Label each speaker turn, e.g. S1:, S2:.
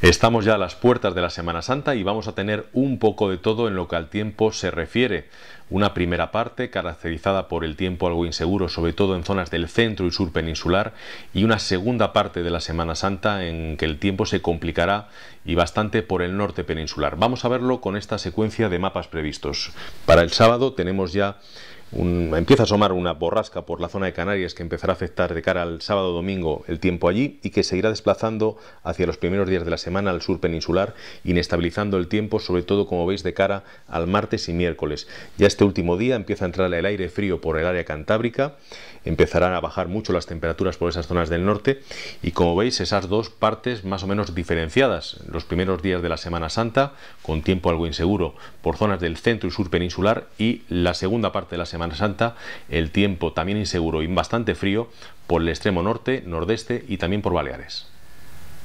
S1: Estamos ya a las puertas de la Semana Santa y vamos a tener un poco de todo en lo que al tiempo se refiere. Una primera parte caracterizada por el tiempo algo inseguro, sobre todo en zonas del centro y sur peninsular, y una segunda parte de la Semana Santa en que el tiempo se complicará y bastante por el norte peninsular. Vamos a verlo con esta secuencia de mapas previstos. Para el sábado tenemos ya empieza a asomar una borrasca por la zona de Canarias que empezará a afectar de cara al sábado domingo el tiempo allí y que seguirá desplazando hacia los primeros días de la semana al sur peninsular, inestabilizando el tiempo, sobre todo como veis de cara al martes y miércoles. Ya este último día empieza a entrar el aire frío por el área cantábrica, empezarán a bajar mucho las temperaturas por esas zonas del norte y como veis esas dos partes más o menos diferenciadas. Los primeros días de la Semana Santa con tiempo algo inseguro por zonas del centro y sur peninsular y la segunda parte de la Semana Semana Santa, el tiempo también inseguro y bastante frío por el extremo norte, nordeste y también por Baleares.